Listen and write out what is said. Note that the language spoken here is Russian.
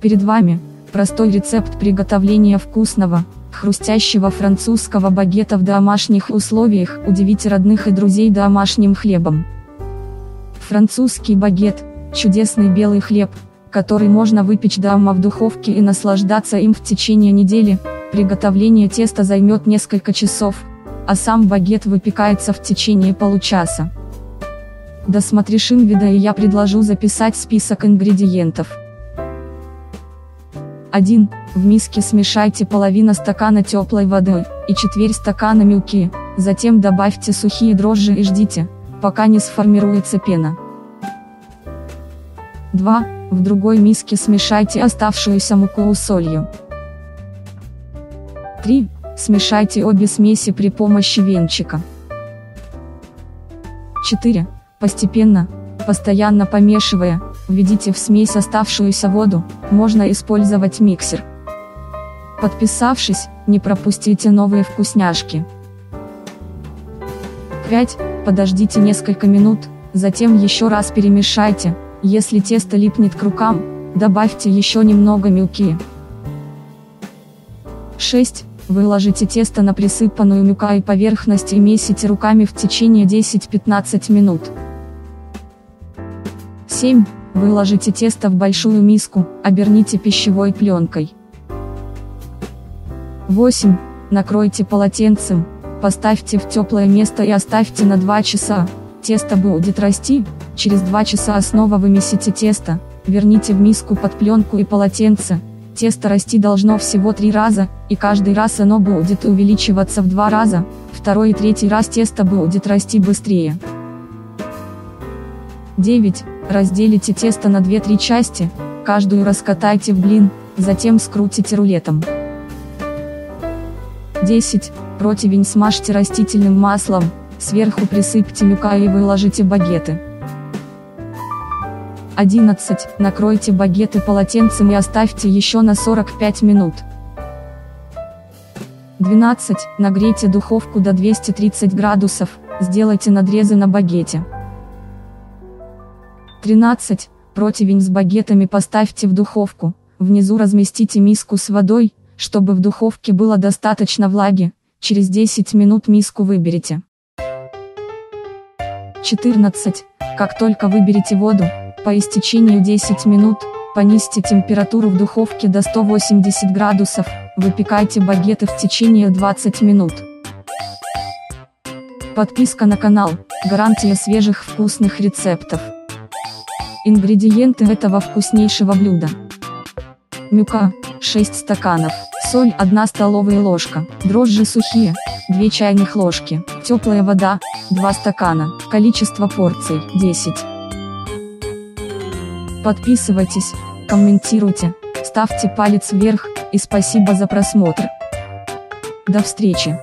Перед вами, простой рецепт приготовления вкусного, хрустящего французского багета в домашних условиях, удивите родных и друзей домашним хлебом. Французский багет, чудесный белый хлеб, который можно выпечь дома в духовке и наслаждаться им в течение недели, приготовление теста займет несколько часов, а сам багет выпекается в течение получаса. Досмотришь инвида и я предложу записать список ингредиентов. 1. В миске смешайте половина стакана теплой воды и четверть стакана муки, затем добавьте сухие дрожжи и ждите, пока не сформируется пена. 2. В другой миске смешайте оставшуюся муку с солью. 3. Смешайте обе смеси при помощи венчика. 4. Постепенно, постоянно помешивая, введите в смесь оставшуюся воду, можно использовать миксер. Подписавшись, не пропустите новые вкусняшки. 5. Подождите несколько минут, затем еще раз перемешайте, если тесто липнет к рукам, добавьте еще немного мелки. 6. Выложите тесто на присыпанную мюкой поверхность и месите руками в течение 10-15 минут. 7. Выложите тесто в большую миску, оберните пищевой пленкой. 8. Накройте полотенцем, поставьте в теплое место и оставьте на 2 часа. Тесто будет расти, через 2 часа снова вымесите тесто, верните в миску под пленку и полотенце. Тесто расти должно всего 3 раза, и каждый раз оно будет увеличиваться в 2 раза, второй и третий раз тесто будет расти быстрее. 9. Разделите тесто на 2-3 части, каждую раскатайте в блин, затем скрутите рулетом. 10. Противень смажьте растительным маслом, сверху присыпьте мюка и выложите багеты. 11. Накройте багеты полотенцем и оставьте еще на 45 минут. 12. Нагрейте духовку до 230 градусов, сделайте надрезы на багете. 13. Противень с багетами поставьте в духовку, внизу разместите миску с водой, чтобы в духовке было достаточно влаги, через 10 минут миску выберите. 14. Как только выберете воду, по истечению 10 минут, понизьте температуру в духовке до 180 градусов, выпекайте багеты в течение 20 минут. Подписка на канал, гарантия свежих вкусных рецептов. Ингредиенты этого вкуснейшего блюда. Мюка, 6 стаканов, соль 1 столовая ложка, дрожжи сухие, 2 чайных ложки, теплая вода, 2 стакана, количество порций, 10. Подписывайтесь, комментируйте, ставьте палец вверх, и спасибо за просмотр. До встречи!